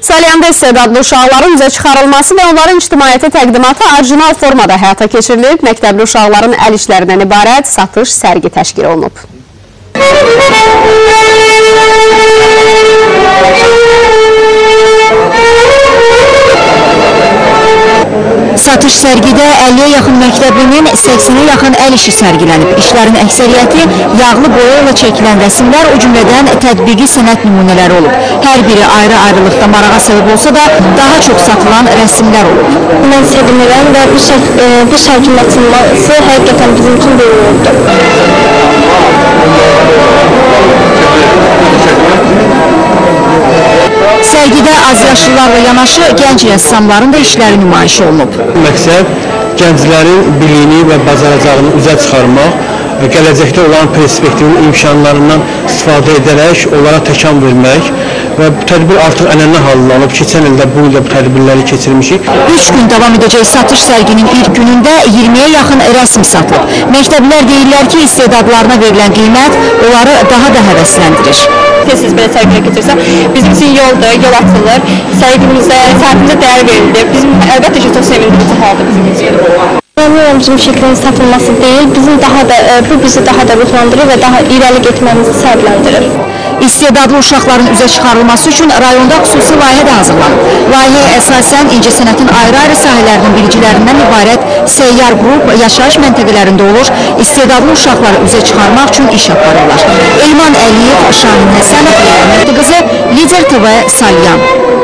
Salyanda istedadlı uşaqların üzə çıxarılması və onların ictimaiyyətə təqdimatı orijinal formada həyata keçirilib. Məktəbli uşaqların əl işlərindən ibarət satış sərgi təşkil olunub. Satış sərgidə 50-yə yaxın məktəblinin 80-ə yaxın əl işi sərgilənib. İşlərin əksəriyyəti yağlı boya ilə çəkilən rəsmlər, o cümlədən tətbiqi sənət nümunələri olub. Hər biri ayrı-ayrılıqda marağa səbəb olsa da, daha çox satılan rəsmlər olub. Mən sevinirəm və bu, şək e, bu sərginin açılması həqiqətən bizim üçün böyük oldu. Sərgidə azyaşlılarla yanaşı gənc rəssamların da işləri nümayiş olunub. Məqsəd gənclərin biliyini və bacaracağını üzə çıxarmaq, gələcəkdə olan perspektivin imkanlarından istifadə edərək onlara təkan vermək və bu tədbir artıq ənənə halını alıb. Keçən ildə bu ildə bu tədbirləri keçirmişik. 3 gün davam edəcək satış sərginin ilk günündə 20-yə yaxın rəsm satılıb. Məktəblilər deyirlər ki, istedadlarına verilən qiymət onları daha da həvəsləndirir. tez-tez belə sərgilə keçirsə, bizim üçün yoldur, yol açılır, sərgimizə, sənətimizə dəyər verilir. Bizim əlbəttə ki, çox sevindirici haldır bizim üçün. Məmnunum bizim şəkilin satılması deyil, bizim daha da, e, bu bizi daha da ruhlandırır və daha irəli getməmizi səbəbləndirir. İstedadlı uşaqların üzə çıxarılması üçün rayonda xüsusi layihə də hazırlanıb. Layihəyə əsasən incəsənətin ayrı-ayrı sahələrinin bilicilərindən ibarət səyyar qrup yaşayış məntəqələrində olur, istedadlı uşaqları üzə çıxarmaq üçün iş aparırlar. Elman Əliyev, Şahin Həsənov, Məhdi qızı, Lider TV, Salyan.